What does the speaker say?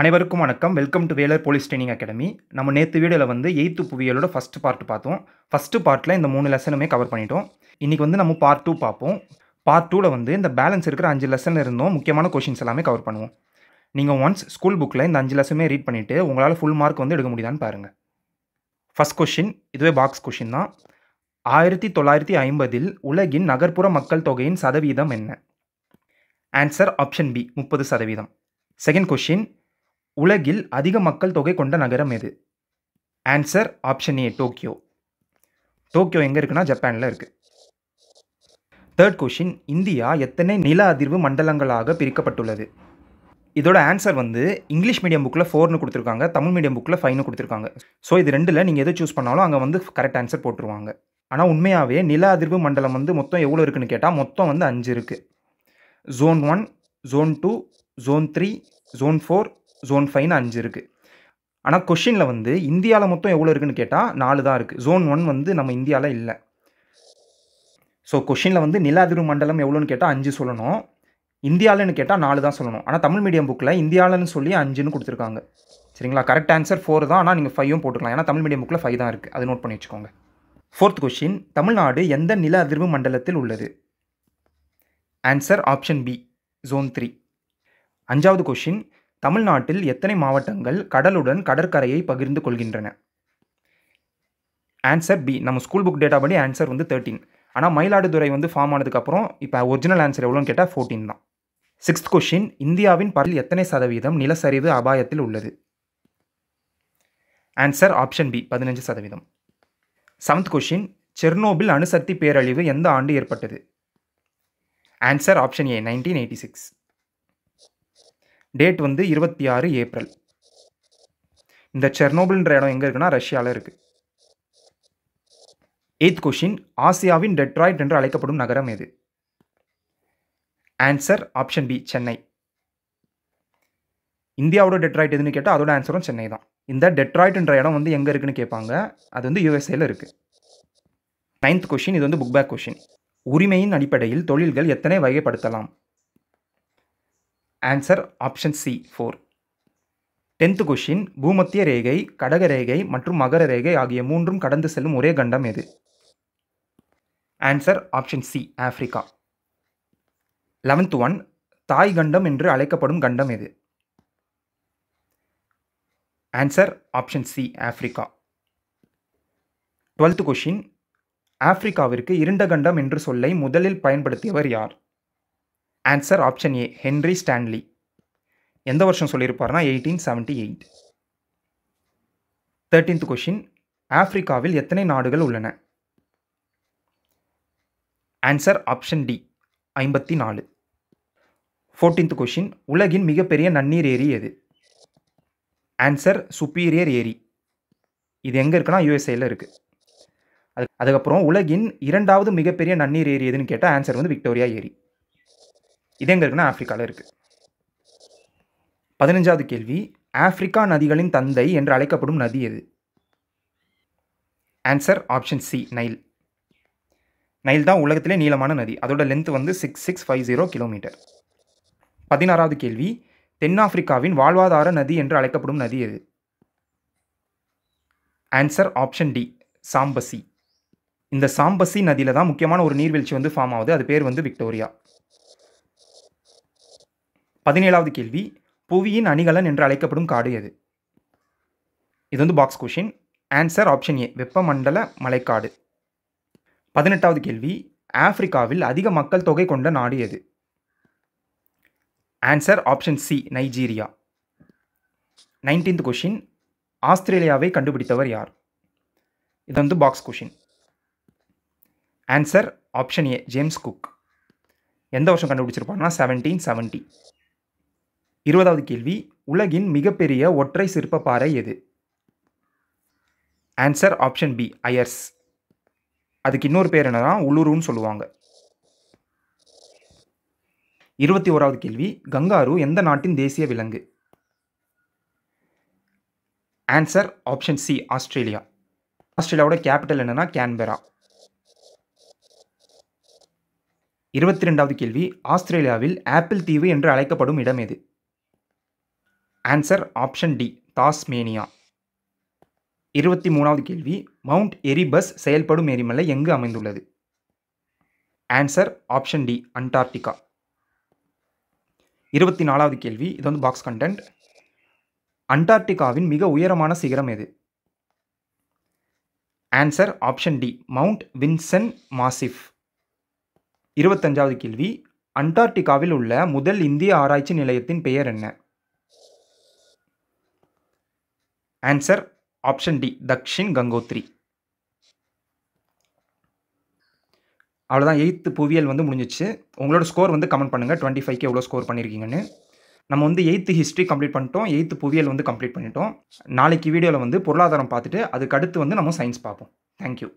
அனைவருக்கும் வணக்கம். Welcome to Velar police training academy நம்ம நேற்று வீடியோவில் வந்து எயித்து புவியலோட ஃபஸ்ட் பார்ட் பார்த்தோம். ஃபஸ்ட்டு பார்ட்டில் இந்த மூணு லெசனுமே கவர் பண்ணிட்டோம். இன்றைக்கி வந்து நம்ம பார்ட் டூ பார்ப்போம். பார்ட் டூவில் வந்து இந்த பேலன்ஸ் இருக்கிற அஞ்சு லெசன் இருந்தோம். முக்கியமான கொஷின்ஸ் எல்லாமே கவர் பண்ணுவோம். நீங்கள் ஒன்ஸ் ஸ்கூல் புக்கில் இந்த அஞ்சு லெசனுமே ரீட் பண்ணிவிட்டு உங்களால் ஃபுல் மார்க் வந்து எடுக்க முடியுதான்னு பாருங்கள் ஃபஸ்ட் கொஷின் இதுவே பாக்ஸ் கொஷின் தான். ஆயிரத்தி தொள்ளாயிரத்தி ஐம்பதில் உலகின் நகர்ப்புற மக்கள் தொகையின் சதவீதம் என்ன? ஆன்சர் ஆப்ஷன் பி முப்பது சதவீதம். செகண்ட் கொஷின் உலகில் அதிக மக்கள் தொகை கொண்ட நகரம் எது? Answer option A Tokyo Tokyo எங்கே இருக்குன்னா ஜப்பானில் இருக்குது தேர்ட் கொஷின் இந்தியா எத்தனை நில அதிர்வு மண்டலங்களாக பிரிக்கப்பட்டுள்ளது? இதோட ஆன்சர் வந்து இங்கிலீஷ் மீடியம் புக்கில் ஃபோர்னு கொடுத்துருக்காங்க தமிழ் மீடியம் புக்கில் ஃபைவ்னு கொடுத்துருக்காங்க. ஸோ இது ரெண்டில் நீங்கள் எதை சூஸ் பண்ணாலும் அங்கே வந்து கரெக்ட் ஆன்சர் போட்டுருவாங்க. ஆனால் உண்மையாகவே நில அதிர்வு மண்டலம் வந்து மொத்தம் எவ்வளோ இருக்குன்னு கேட்டால் மொத்தம் வந்து அஞ்சு இருக்குது zone one zone two zone three zone four zone ஃபைவ்னு அஞ்சு இருக்குது ஆனால் கொஷினில் வந்து இந்தியாவில் மொத்தம் எவ்வளோ இருக்குன்னு கேட்டால் நாலு தான் இருக்குது ஜோன் ஒன் வந்து நம்ம இந்தியாவில் இல்லை. ஸோ கொஷினில் வந்து நில அதிர்வு மண்டலம் எவ்வளோன்னு கேட்டால் அஞ்சு சொல்லணும். இந்தியாவில்னு கேட்டால் நாலு தான் சொல்லணும். ஆனால் தமிழ் மீடியம் புக்கில் இந்தியாவில்னு சொல்லி அஞ்சுன்னு கொடுத்துருக்காங்க. சரிங்களா? கரெக்ட் ஆன்சர் ஃபோர் தான். ஆனால் நீங்கள் ஃபைவும் போட்டுக்கலாம். ஏன்னா தமிழ் மீடியம் புக்கில் ஃபைவ் தான் இருக்குது அது நோட் பண்ணி வச்சுக்கோங்க. ஃபோர்த் கொஷின் தமிழ்நாடு எந்த நில அதிர்வு மண்டலத்தில் உள்ளது? Answer option B zone three அஞ்சாவது கொஷின் தமிழ்நாட்டில் எத்தனை மாவட்டங்கள் கடலுடன் கடற்கரையை பகிர்ந்து கொள்கின்றன? ஆன்சர் பி நம்ம ஸ்கூல் புக் டேட்டா படி ஆன்சர் வந்து தேர்ட்டீன் ஆனால் மயிலாடுதுறை வந்து ஃபார்ம் ஆனதுக்கப்புறம் இப்போ ஒரிஜினல் ஆன்சர் எவ்வளோன்னு கேட்டால் ஃபோர்டீன் தான். சிக்ஸ்த் கொஷின் இந்தியாவின் பரல் எத்தனை சதவீதம் நிலச்சரிவு அபாயத்தில் உள்ளது? ஆன்சர் ஆப்ஷன் பி பதினஞ்சு சதவீதம். செவன்த் கொஷின் செர்னோபில் அணுசக்தி பேரழிவு எந்த ஆண்டு ஏற்பட்டது? Answer option A nineteen eighty six date வந்து இருபத்தி ஆறு ஏப்ரல் இந்த செர்னோபிள்ன்ற இடம் எங்கே இருக்குன்னா ரஷ்யாவில் இருக்குது எய்த் கொஷின் ஆசியாவின் டெட்ராய்ட் என்று அழைக்கப்படும் நகரம் எது? Answer option B Chennai. இந்தியாவோட டெட்ராய்ட் எதுன்னு கேட்டால் அதோட ஆன்சரும் சென்னை தான். இந்த டெட்ராய்ட்ன்ற இடம் வந்து எங்கே இருக்குன்னு கேட்பாங்க அது வந்து யூஎஸ்ஏல இருக்குது நைன்த் கொஷின் இது வந்து புக் பேக் கொஷின் உரிமையின் அடிப்படையில் தொழில்கள் எத்தனை வகைப்படுத்தலாம்? Answer option C four tenth question பூமத்திய ரேகை கடக ரேகை மற்றும் மகர ரேகை ஆகிய மூன்றும் கடந்து செல்லும் ஒரே கண்டம் எது? Answer option C Africa eleventh one தாய் கண்டம் என்று அழைக்கப்படும் கண்டம் எது? Answer option C Africa twelfth question ஆப்பிரிக்காவிற்கு இருண்ட கண்டம் என்று சொல்லை முதலில் பயன்படுத்தியவர் யார்? Answer option A Henry Stanley எந்த வருஷம் சொல்லியிருப்பார்னா eighteen seventy eight thirteenth question ஆப்பிரிக்காவில் எத்தனை நாடுகள் உள்ளன? ஆன்சர் ஆப்ஷன் டி ஐம்பத்தி நாலு. ஃபோர்டீன்த் கொஷின் உலகின் மிகப்பெரிய நன்னீர் ஏரி எது? ஆன்சர் சுப்பீரியர் ஏரி. இது எங்கே இருக்குன்னா யூஎஸ்ஏயில் இருக்குது அது அதுக்கப்புறம் உலகின் இரண்டாவது மிகப்பெரிய நன்னீர் ஏரி எதுன்னு கேட்டால் ஆன்சர் வந்து விக்டோரியா ஏரி. இது எங்கே இருக்குன்னா ஆஃப்ரிக்காவில் இருக்குது பதினஞ்சாவது கேள்வி ஆப்பிரிக்கா நதிகளின் தந்தை என்று அழைக்கப்படும் நதி எது? Answer option C Nile Nile தான் உலகத்திலே நீளமான நதி. அதோட லென்த் வந்து six six five zero kilometre பதினாறாவது கேள்வி தென்னாப்பிரிக்காவின் வாழ்வாதார நதி என்று அழைக்கப்படும் நதி எது? Answer option D Zambezi. இந்த சாம்பசி நதியில் தான் முக்கியமான ஒரு நீர்வீழ்ச்சி வந்து ஃபார்ம் ஆகுது. அது பேர் வந்து விக்டோரியா. பதினேழாவது கேள்வி புவியின் அணிகலன் என்று அழைக்கப்படும் காடு எது? இது வந்து box question answer option A வெப்பமண்டல மலைக்காடு. பதினெட்டாவது கேள்வி ஆப்பிரிக்காவில் அதிக மக்கள் தொகை கொண்ட நாடு எது? Answer option C Nigeria. Nineteenth question ஆஸ்திரேலியாவை கண்டுபிடித்தவர் யார்? இது வந்து box question answer option A James Cook எந்த வருஷம் கண்டுபிடிச்சிருப்பாங்கன்னா செவன்டீன் செவன்ட்டி இருபதாவது கேள்வி உலகின் மிகப்பெரிய ஒற்றை சிற்ப பாறை எது? ஆன்சர் ஆப்ஷன் பி அயர்ஸ் அதுக்கு இன்னொரு பேர் என்னன்னா உளுருன்னு சொல்லுவாங்க. இருபத்தி ஓராவது கேள்வி கங்காரு எந்த நாட்டின் தேசிய விலங்கு? Answer option C Australia. ஆஸ்திரேலியாவோட capital என்னன்னா கேன்பெரா இருபத்தி ரெண்டாவது கேள்வி ஆஸ்திரேலியாவில் ஆப்பிள் தீவு என்று அழைக்கப்படும் இடம் எது? ஆன்சர் ஆப்ஷன் டி தாஸ்மேனியா இருபத்தி மூணாவது கேள்வி மவுண்ட் எரிபஸ் செயல்படும் எரிமலை எங்கு அமைந்துள்ளது? ஆன்சர் ஆப்ஷன் டி அண்டார்டிகா இருபத்தி நாலாவது கேள்வி இது வந்து பாக்ஸ் கண்டென்ட் அண்டார்டிகாவின் மிக உயரமான சிகரம் எது? Answer option D Mount Vinson Massif இருபத்தஞ்சாவது கேள்வி அண்டார்டிகாவில் உள்ள முதல் இந்திய ஆராய்ச்சி நிலையத்தின் பெயர் என்ன? Answer option D Dakshin Gangotri அவ்வளோதான் எயித்து புவியியல் வந்து முடிஞ்சிச்சு. உங்களோட ஸ்கோர் வந்து கமெண்ட் பண்ணுங்கள் டுவெண்ட்டி ஃபைவ்க்கு எவ்வளோ ஸ்கோர் பண்ணியிருக்கீங்கன்னு நம்ம வந்து எயித்து ஹிஸ்ட்ரி கம்ப்ளீட் பண்ணிட்டோம். எயித்து புவியியல் வந்து கம்ப்ளீட் பண்ணிட்டோம். நாளைக்கு வீடியோவில் வந்து பொருளாதாரம் பார்த்துட்டு அதுக்கு அடுத்து வந்து நம்ம சயின்ஸ் பார்ப்போம். தேங்க்யூ